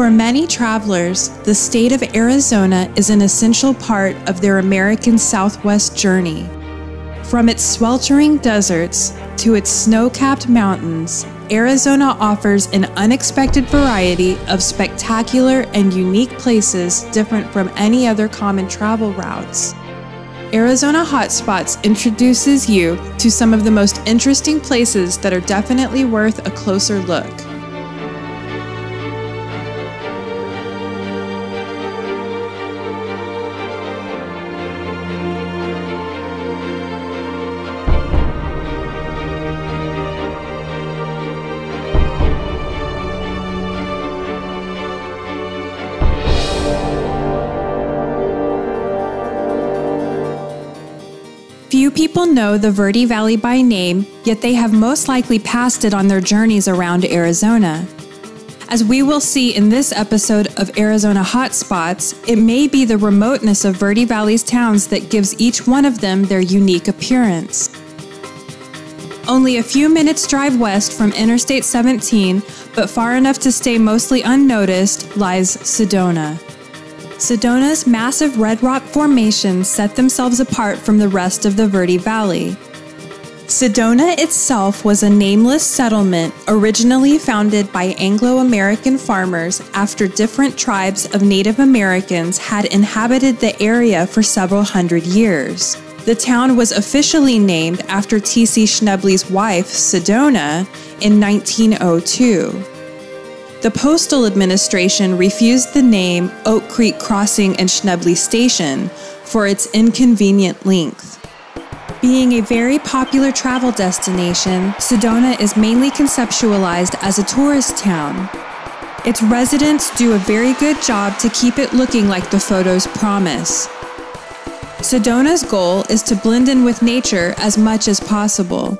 For many travelers, the state of Arizona is an essential part of their American Southwest journey. From its sweltering deserts to its snow capped mountains, Arizona offers an unexpected variety of spectacular and unique places different from any other common travel routes. Arizona Hotspots introduces you to some of the most interesting places that are definitely worth a closer look. People know the Verde Valley by name, yet they have most likely passed it on their journeys around Arizona. As we will see in this episode of Arizona Hotspots, it may be the remoteness of Verde Valley's towns that gives each one of them their unique appearance. Only a few minutes drive west from Interstate 17, but far enough to stay mostly unnoticed, lies Sedona. Sedona's massive red rock formations set themselves apart from the rest of the Verde Valley. Sedona itself was a nameless settlement originally founded by Anglo American farmers after different tribes of Native Americans had inhabited the area for several hundred years. The town was officially named after T.C. Schnebly's wife, Sedona, in 1902. The Postal Administration refused the name Oak Creek Crossing and Schnebly Station for its inconvenient length. Being a very popular travel destination, Sedona is mainly conceptualized as a tourist town. Its residents do a very good job to keep it looking like the photos promise. Sedona's goal is to blend in with nature as much as possible.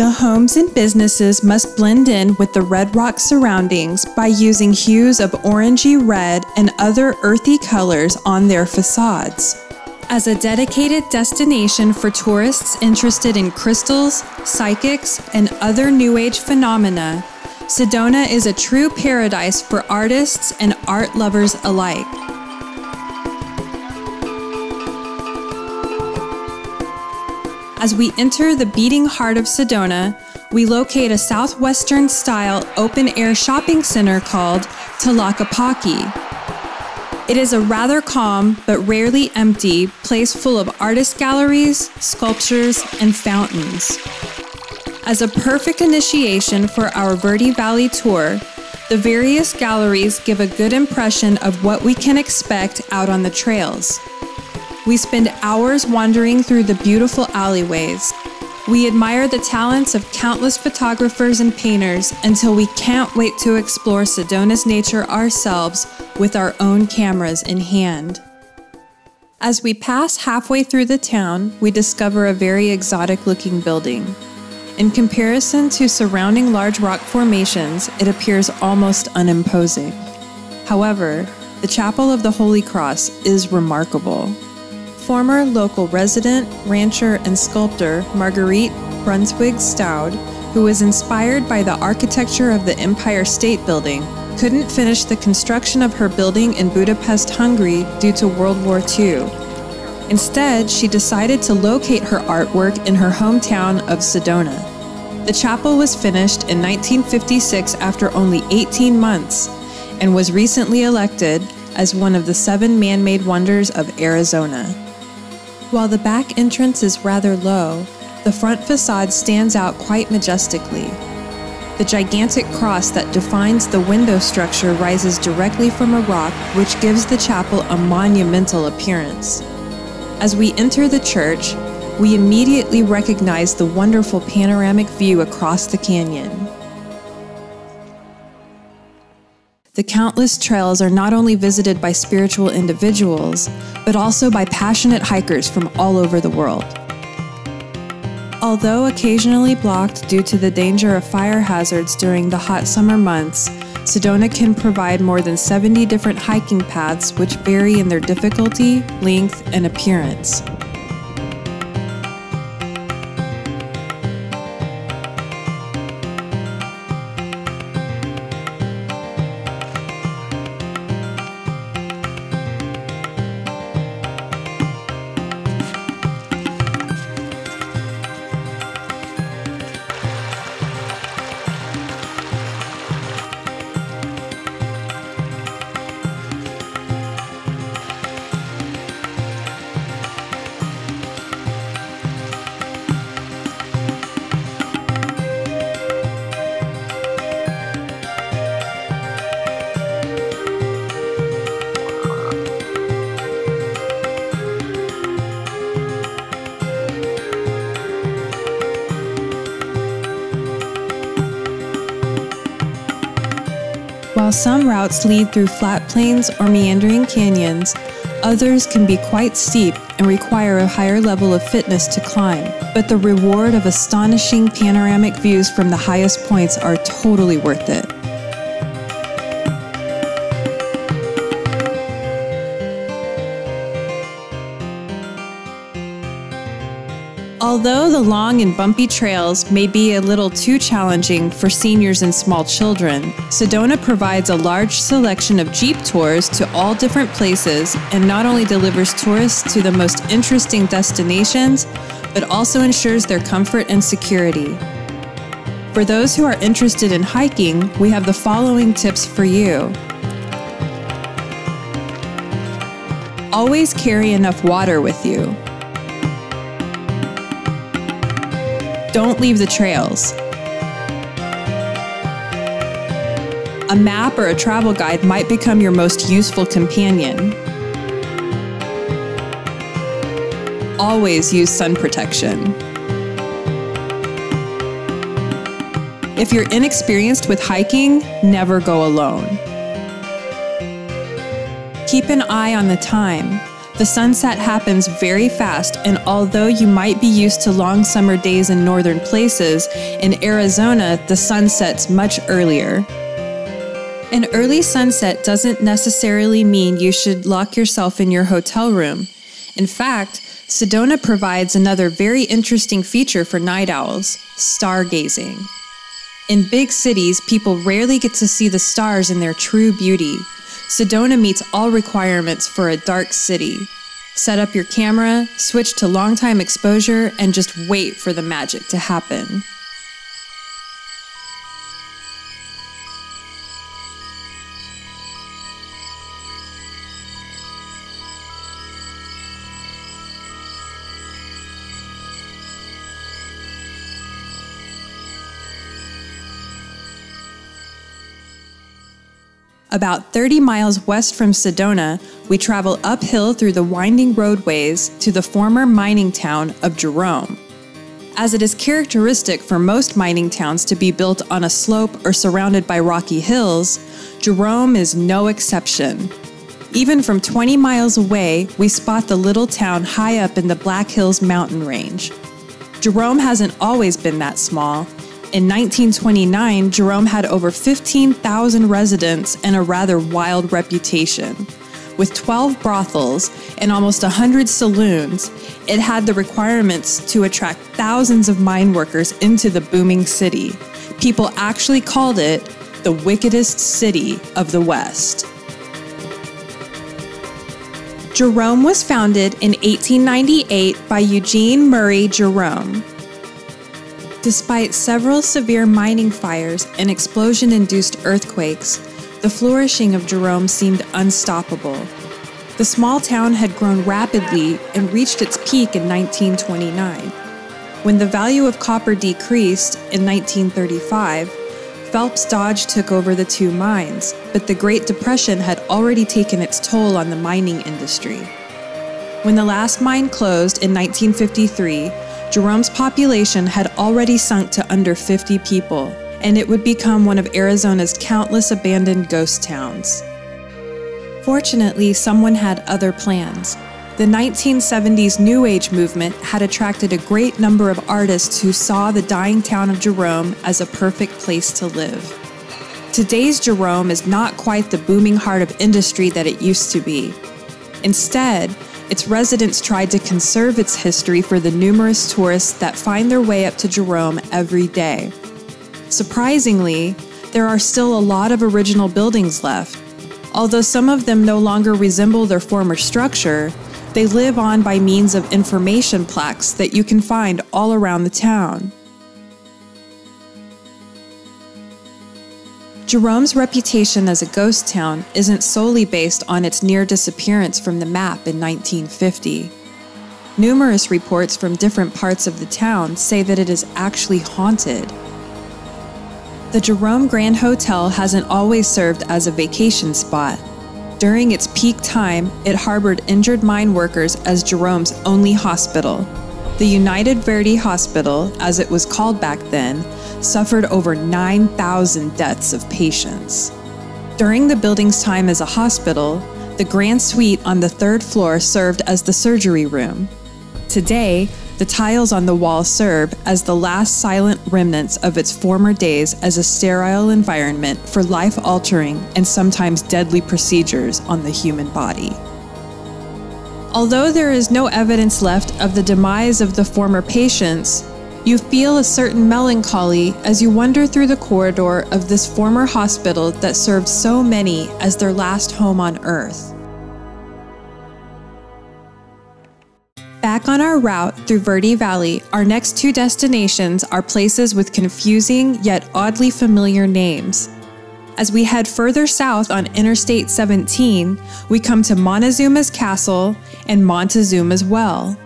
The homes and businesses must blend in with the red rock surroundings by using hues of orangey red and other earthy colors on their facades. As a dedicated destination for tourists interested in crystals, psychics, and other New Age phenomena, Sedona is a true paradise for artists and art lovers alike. As we enter the beating heart of Sedona, we locate a southwestern style open air shopping center called Tlaquepaque. It is a rather calm but rarely empty place full of artist galleries, sculptures, and fountains. As a perfect initiation for our Verde Valley tour, the various galleries give a good impression of what we can expect out on the trails. We spend hours wandering through the beautiful alleyways. We admire the talents of countless photographers and painters until we can't wait to explore Sedona's nature ourselves with our own cameras in hand. As we pass halfway through the town, we discover a very exotic looking building. In comparison to surrounding large rock formations, it appears almost unimposing. However, the Chapel of the Holy Cross is remarkable. Former local resident, rancher, and sculptor Marguerite Brunswig Staude, who was inspired by the architecture of the Empire State Building, couldn't finish the construction of her building in Budapest, Hungary due to World War II. Instead, she decided to locate her artwork in her hometown of Sedona. The chapel was finished in 1956 after only 18 months and was recently elected as one of the seven man made wonders of Arizona. While the back entrance is rather low, the front facade stands out quite majestically. The gigantic cross that defines the window structure rises directly from a rock, which gives the chapel a monumental appearance. As we enter the church, we immediately recognize the wonderful panoramic view across the canyon. The countless trails are not only visited by spiritual individuals, but also by passionate hikers from all over the world. Although occasionally blocked due to the danger of fire hazards during the hot summer months, Sedona can provide more than 70 different hiking paths which vary in their difficulty, length, and appearance. While some routes lead through flat plains or meandering canyons, others can be quite steep and require a higher level of fitness to climb. But the reward of astonishing panoramic views from the highest points are totally worth it. Although the long and bumpy trails may be a little too challenging for seniors and small children, Sedona provides a large selection of Jeep tours to all different places and not only delivers tourists to the most interesting destinations, but also ensures their comfort and security. For those who are interested in hiking, we have the following tips for you. Always carry enough water with you. Don't leave the trails. A map or a travel guide might become your most useful companion. Always use sun protection. If you're inexperienced with hiking, never go alone. Keep an eye on the time. The sunset happens very fast, and although you might be used to long summer days in northern places, in Arizona, the sun sets much earlier. An early sunset doesn't necessarily mean you should lock yourself in your hotel room. In fact, Sedona provides another very interesting feature for night owls stargazing. In big cities, people rarely get to see the stars in their true beauty. Sedona meets all requirements for a dark city. Set up your camera, switch to long time exposure, and just wait for the magic to happen. About 30 miles west from Sedona, we travel uphill through the winding roadways to the former mining town of Jerome. As it is characteristic for most mining towns to be built on a slope or surrounded by rocky hills, Jerome is no exception. Even from 20 miles away, we spot the little town high up in the Black Hills mountain range. Jerome hasn't always been that small, in 1929, Jerome had over 15,000 residents and a rather wild reputation. With 12 brothels and almost 100 saloons, it had the requirements to attract thousands of mine workers into the booming city. People actually called it the wickedest city of the West. Jerome was founded in 1898 by Eugene Murray Jerome. Despite several severe mining fires and explosion induced earthquakes, the flourishing of Jerome seemed unstoppable. The small town had grown rapidly and reached its peak in 1929. When the value of copper decreased in 1935, Phelps Dodge took over the two mines, but the Great Depression had already taken its toll on the mining industry. When the last mine closed in 1953, Jerome's population had already sunk to under 50 people, and it would become one of Arizona's countless abandoned ghost towns. Fortunately, someone had other plans. The 1970s New Age movement had attracted a great number of artists who saw the dying town of Jerome as a perfect place to live. Today's Jerome is not quite the booming heart of industry that it used to be. Instead, its residents tried to conserve its history for the numerous tourists that find their way up to Jerome every day. Surprisingly, there are still a lot of original buildings left. Although some of them no longer resemble their former structure, they live on by means of information plaques that you can find all around the town. Jerome's reputation as a ghost town isn't solely based on its near disappearance from the map in 1950. Numerous reports from different parts of the town say that it is actually haunted. The Jerome Grand Hotel hasn't always served as a vacation spot. During its peak time, it harbored injured mine workers as Jerome's only hospital. The United Verde Hospital, as it was called back then, suffered over 9,000 deaths of patients. During the building's time as a hospital, the grand suite on the third floor served as the surgery room. Today, the tiles on the wall serve as the last silent remnants of its former days as a sterile environment for life altering and sometimes deadly procedures on the human body. Although there is no evidence left of the demise of the former patients, you feel a certain melancholy as you wander through the corridor of this former hospital that served so many as their last home on earth. Back on our route through Verde Valley, our next two destinations are places with confusing yet oddly familiar names. As we head further south on Interstate 17, we come to Montezuma's Castle and Montezuma's Well.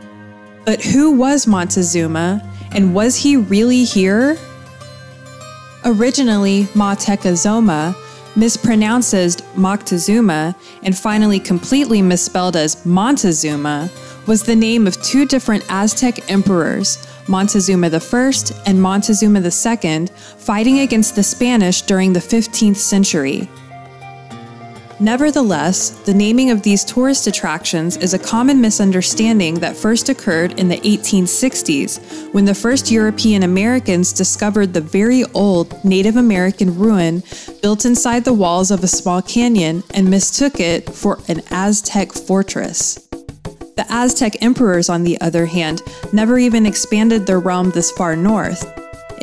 But who was Montezuma, and was he really here? Originally Mautekazoma, mispronounced as Moctezuma, and finally completely misspelled as Montezuma, was the name of two different Aztec emperors, Montezuma I and Montezuma II, fighting against the Spanish during the 15th century. Nevertheless, the naming of these tourist attractions is a common misunderstanding that first occurred in the 1860s when the first European Americans discovered the very old Native American ruin built inside the walls of a small canyon and mistook it for an Aztec fortress. The Aztec emperors, on the other hand, never even expanded their realm this far north.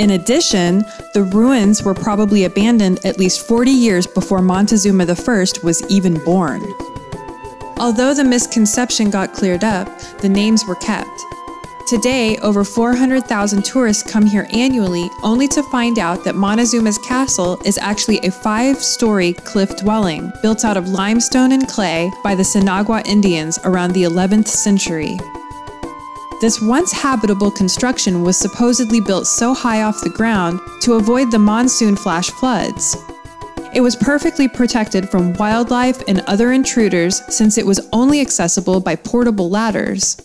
In addition, the ruins were probably abandoned at least 40 years before Montezuma I was even born. Although the misconception got cleared up, the names were kept. Today, over 400,000 tourists come here annually only to find out that Montezuma's castle is actually a five story cliff dwelling built out of limestone and clay by the Sinagua Indians around the 11th century. This once habitable construction was supposedly built so high off the ground to avoid the monsoon flash floods. It was perfectly protected from wildlife and other intruders since it was only accessible by portable ladders.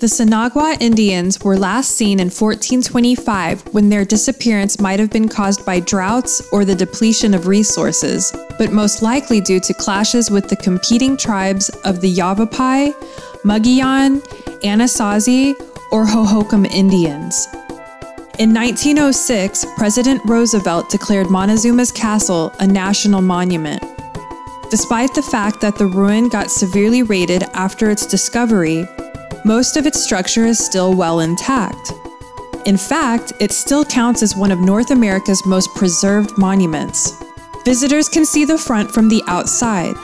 The Sinagua Indians were last seen in 1425 when their disappearance might have been caused by droughts or the depletion of resources, but most likely due to clashes with the competing tribes of the Yavapai, Mogollon, Anasazi, or Hohokam Indians. In 1906, President Roosevelt declared Montezuma's Castle a national monument. Despite the fact that the ruin got severely raided after its discovery, most of its structure is still well intact. In fact, it still counts as one of North America's most preserved monuments. Visitors can see the front from the outside.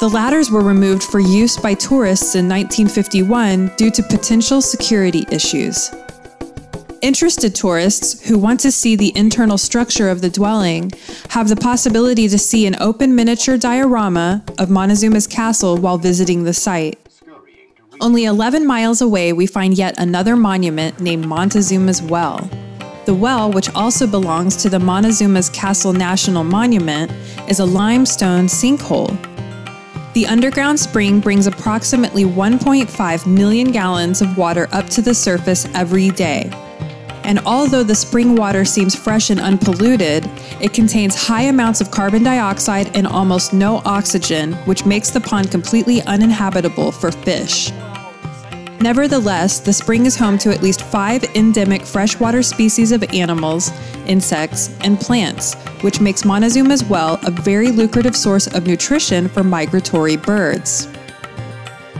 The ladders were removed for use by tourists in 1951 due to potential security issues. Interested tourists who want to see the internal structure of the dwelling have the possibility to see an open miniature diorama of Montezuma's castle while visiting the site. Only 11 miles away, we find yet another monument named Montezuma's Well. The well, which also belongs to the Montezuma's Castle National Monument, is a limestone sinkhole. The underground spring brings approximately 1.5 million gallons of water up to the surface every day. And although the spring water seems fresh and unpolluted, it contains high amounts of carbon dioxide and almost no oxygen, which makes the pond completely uninhabitable for fish. Nevertheless, the spring is home to at least five endemic freshwater species of animals, insects, and plants, which makes Montezuma's well a very lucrative source of nutrition for migratory birds.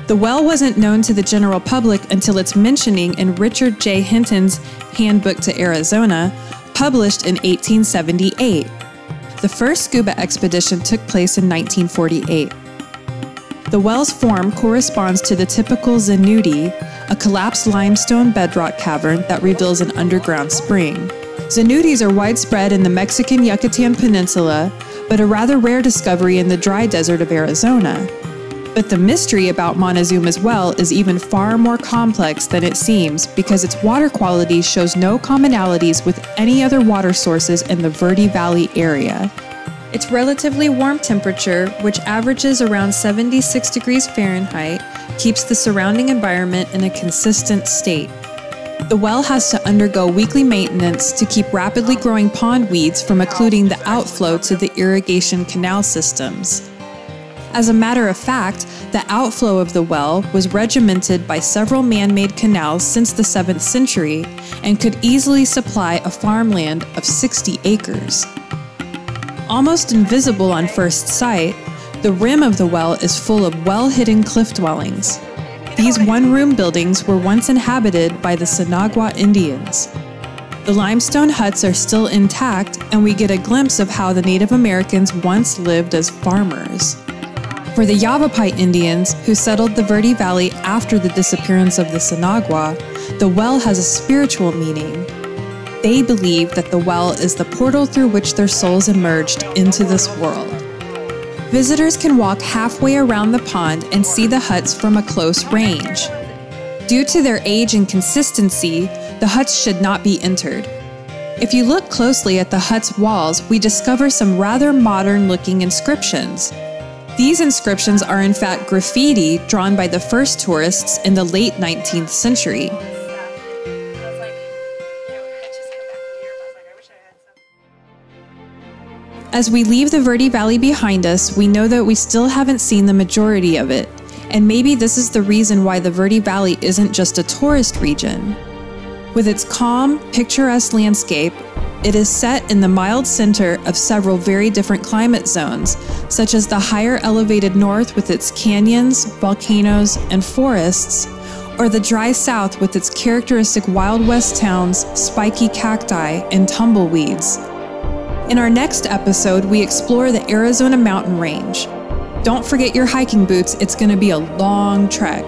The well wasn't known to the general public until its mentioning in Richard J. Hinton's Handbook to Arizona, published in 1878. The first scuba expedition took place in 1948. The well's form corresponds to the typical cenote, a collapsed limestone bedrock cavern that reveals an underground spring. cenotes are widespread in the Mexican Yucatan Peninsula, but a rather rare discovery in the dry desert of Arizona. But the mystery about Montezuma's well is even far more complex than it seems because its water quality shows no commonalities with any other water sources in the Verde Valley area. Its relatively warm temperature, which averages around 76 degrees Fahrenheit, keeps the surrounding environment in a consistent state. The well has to undergo weekly maintenance to keep rapidly growing pond weeds from occluding the outflow to the irrigation canal systems. As a matter of fact, the outflow of the well was regimented by several man made canals since the 7th century and could easily supply a farmland of 60 acres. Almost invisible on first sight, the rim of the well is full of well hidden cliff dwellings. These one room buildings were once inhabited by the Sinagua Indians. The limestone huts are still intact, and we get a glimpse of how the Native Americans once lived as farmers. For the Yavapai Indians, who settled the Verde Valley after the disappearance of the Sinagua, the well has a spiritual meaning. They believe that the well is the portal through which their souls emerged into this world. Visitors can walk halfway around the pond and see the huts from a close range. Due to their age and consistency, the huts should not be entered. If you look closely at the hut's walls, we discover some rather modern looking inscriptions. These inscriptions are in fact graffiti drawn by the first tourists in the late 19th century. As we leave the Verde Valley behind us, we know that we still haven't seen the majority of it, and maybe this is the reason why the Verde Valley isn't just a tourist region. With its calm, picturesque landscape, it is set in the mild center of several very different climate zones, such as the higher elevated north with its canyons, volcanoes, and forests, or the dry south with its characteristic Wild West towns, spiky cacti, and tumbleweeds. In our next episode, we explore the Arizona mountain range. Don't forget your hiking boots, it's going to be a long trek.